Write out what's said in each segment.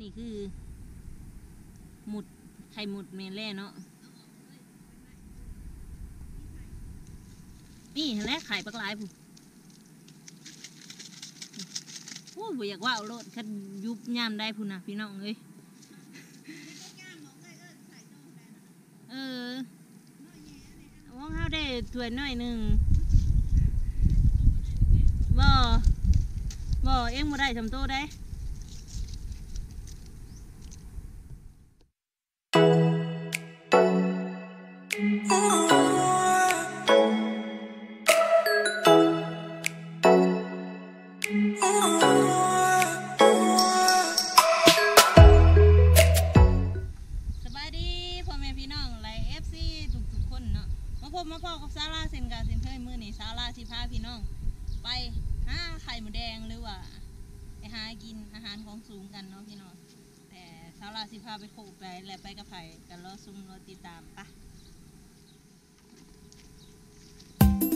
นี่คือ หมุดไข่หมุดเมนแล่เนาะนี่เห็นแล้วไข่ปลากรายผู้โอ้ยอยากว่าเอาโลดคันยุบยามได้พุ่นะพี่น้องเอ้ยเออว่างเฮาได้ถวยน้อยหนึ่งบ่บ่เอ็งบ่ได้ทำโตได้ สบายดีพ่อแม่พี่น้องไลเอฟซีทุกทุกๆคนเนาะมาพบมาพ่อกับซาร่าเซนกาเซนเคยมือนี่ซาร่าสิพาพี่น้องไปหาไข่หมูแดงหรือว่าไปหากินอาหารของสูงกันเนาะพี่น้องแต่ซาร่าสิพาไปโคไปและไปกับไผ่กันรอซุ่มรอติดตามปะ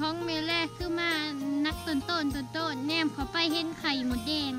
ของเมแรกคือมานักต้นต้นต้นต้นแนมเขาไปเห็นไข่หมดแดง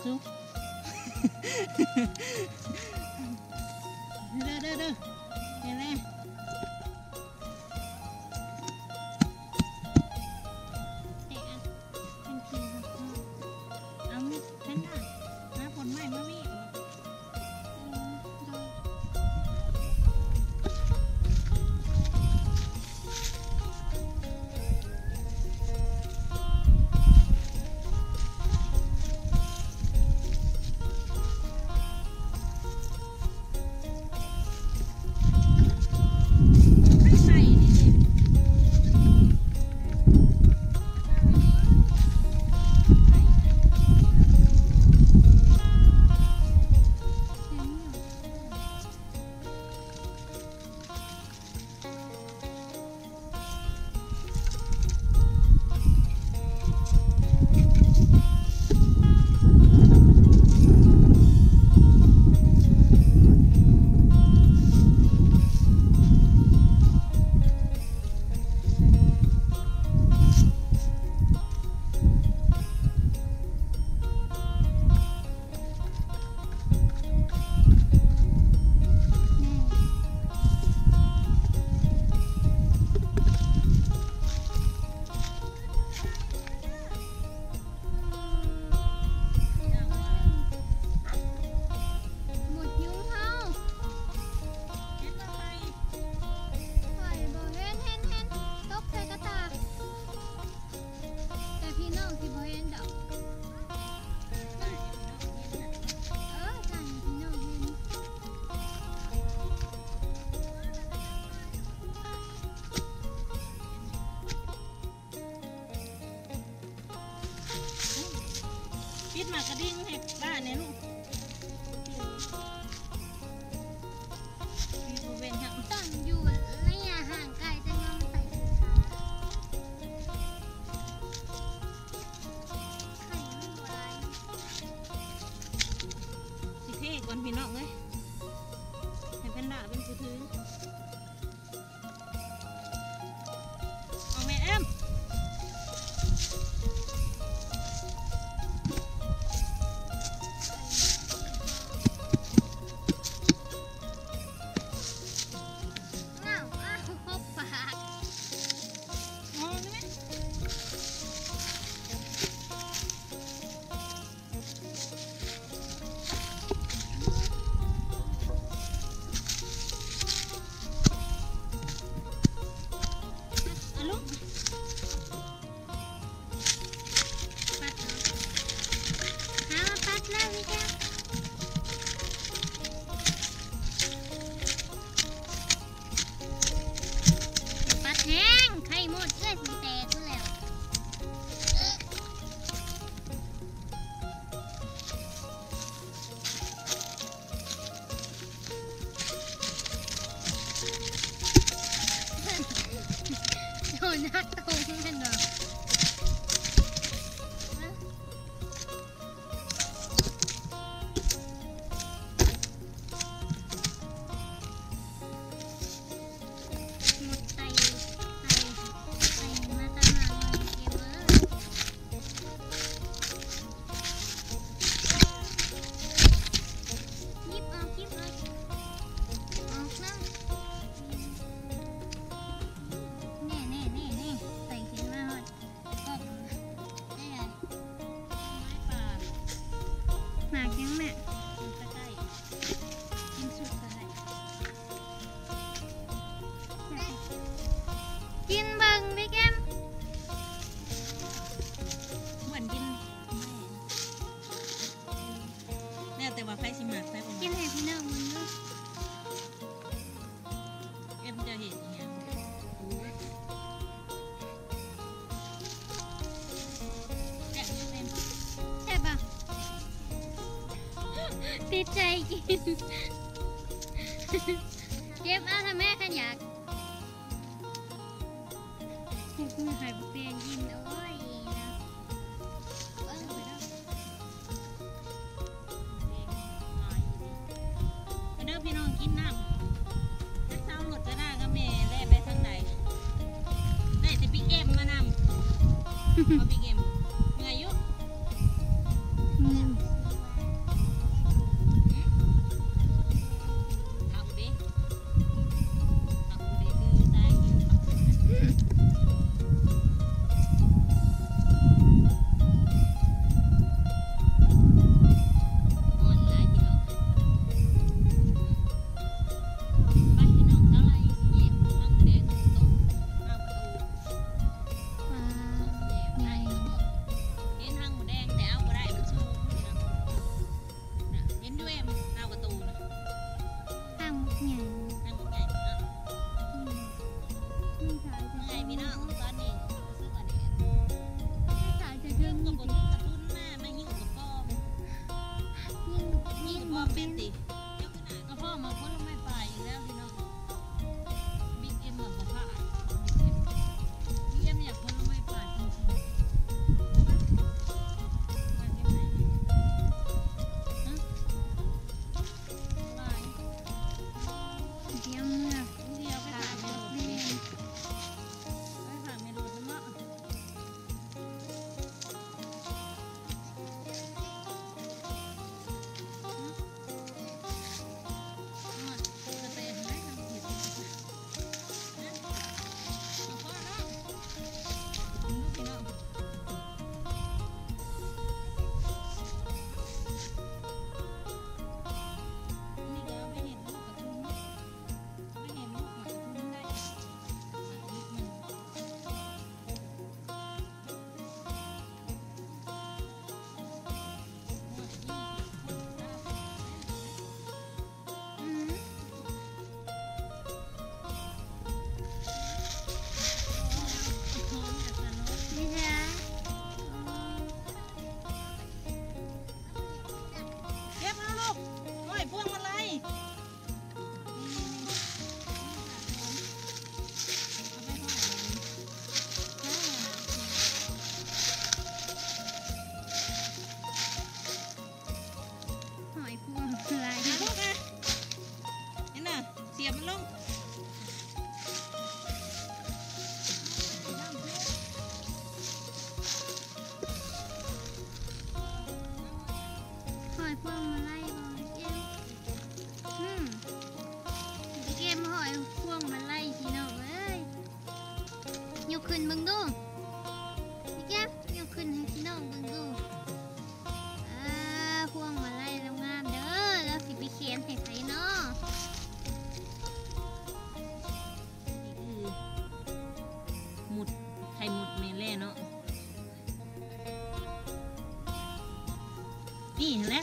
ますよ。ติดมากระดิ่งให้ป้านเนี่ยลูกมีบรเวณครับต้องอยู่ไรอยะห่างไกลจะงยังใส่ถุงเท้าไข่ไม่ไหวสิเท่ก่อนพี่น้องเลยให้เป็นด่าเป็นผู้ถือ ติดใจกิน เก็บเอาทำแม่ขันอยากหายเปลี่ยนยินโอ้ยนะเออไปแล้ด้อพี่น้องกินน้ำจะเศร้าหลดจะได้ก็แม่ได้ไปทางไหนได้จะพี่เอ็มมานำมาพี่เอ็ม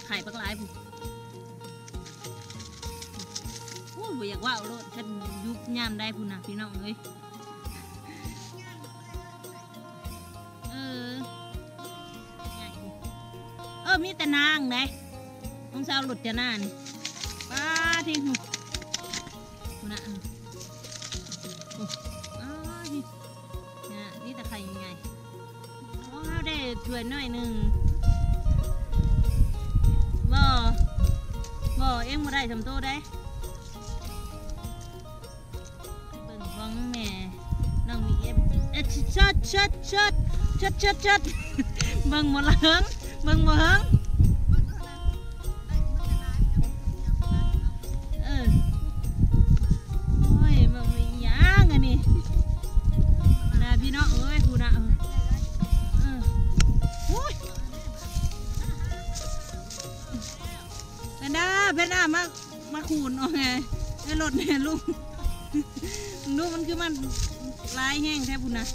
ไข่ปักหลายผมโอ้ยอยากว่าวรถถ้ายุบยามได้พุ่นนะพี่น้องเอ้ยเออเออมีแต่นางไหนต้องเช้าหลุดจะหน้านี่ป้าที่หุ่นะนี่แต่ไข่ยังไงโอ้เขาได้ช่วยหน่อยหนึ่ง vờ. Vờ, em một đại thầm tô đây bần vắng mẹ nâng bị em chết chết chết chết chết chết chết mừng một lần mừng một hướng ลุงลุมันคือมันลายแห้งแท้บุญนะ